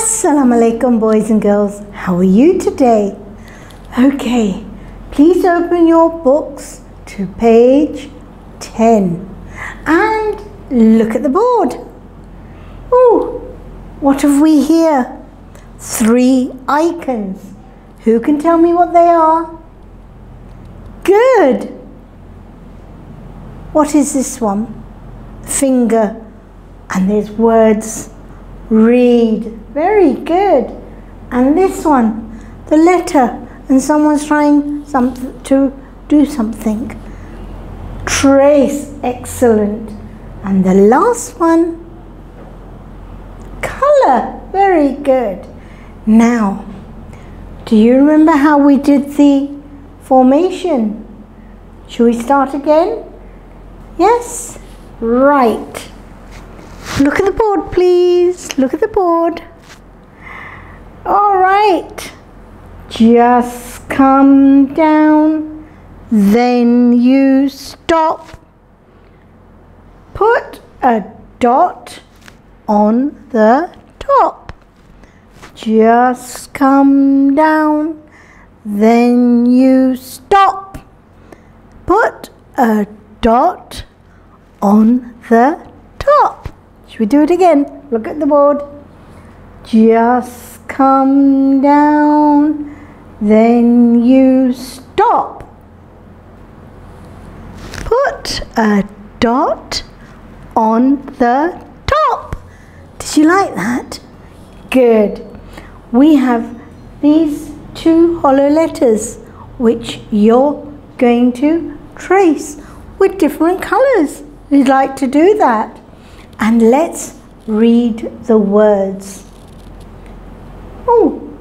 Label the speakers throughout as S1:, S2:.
S1: Assalamu alaikum boys and girls. How are you today? Okay, please open your books to page 10 and look at the board. Oh, what have we here? Three icons. Who can tell me what they are? Good. What is this one? Finger. And there's words. Read. Very good. And this one, the letter. And someone's trying some, to do something. Trace. Excellent. And the last one, color. Very good. Now, do you remember how we did the formation? Should we start again? Yes? Right. Look at the board, please. Look at the board. All right. Just come down. Then you stop. Put a dot on the top. Just come down. Then you stop. Put a dot on the. Should we do it again? Look at the board. Just come down, then you stop. Put a dot on the top. Did you like that? Good. We have these two hollow letters which you're going to trace with different colours. You'd like to do that. And let's read the words. Oh,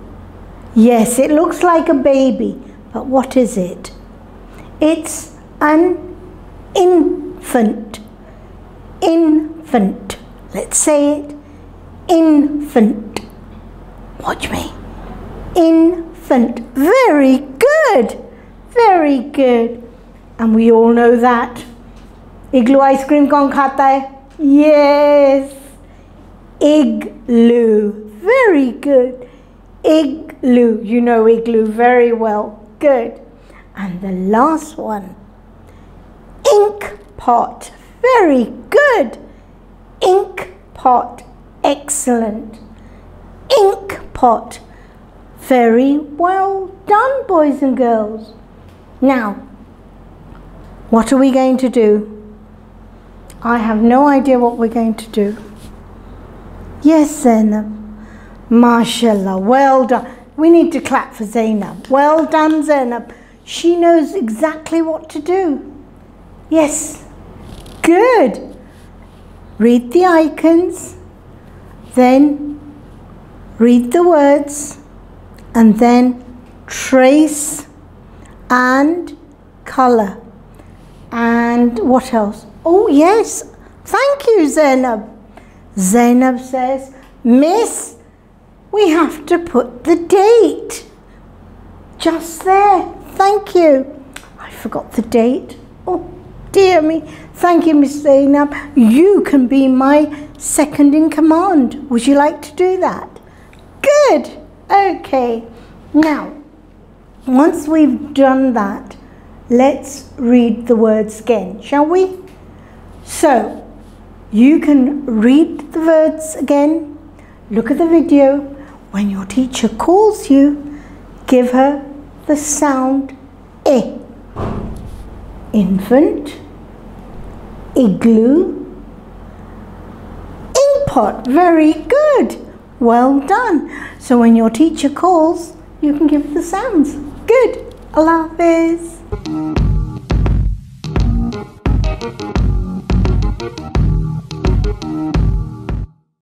S1: yes, it looks like a baby, but what is it? It's an infant. Infant. Let's say it. Infant. Watch me. Infant. Very good. Very good. And we all know that. Igloo ice cream kaun khata hai? Yes. Igloo. Very good. Igloo. You know igloo very well. Good. And the last one. Ink pot. Very good. Ink pot. Excellent. Ink pot. Very well done, boys and girls. Now, what are we going to do? I have no idea what we're going to do. Yes, Zainab. MashaAllah, well done. We need to clap for Zainab. Well done, Zainab. She knows exactly what to do. Yes, good. Read the icons, then read the words, and then trace and colour. And what else? Oh, yes. Thank you, Zainab. Zainab says, Miss, we have to put the date. Just there. Thank you. I forgot the date. Oh, dear me. Thank you, Miss Zainab. You can be my second in command. Would you like to do that? Good. Okay. Now, once we've done that, let's read the words again, shall we? So, you can read the words again, look at the video. When your teacher calls you, give her the sound E. Infant, igloo, inkpot. Very good. Well done. So when your teacher calls, you can give the sounds. Good. Allah Hafiz.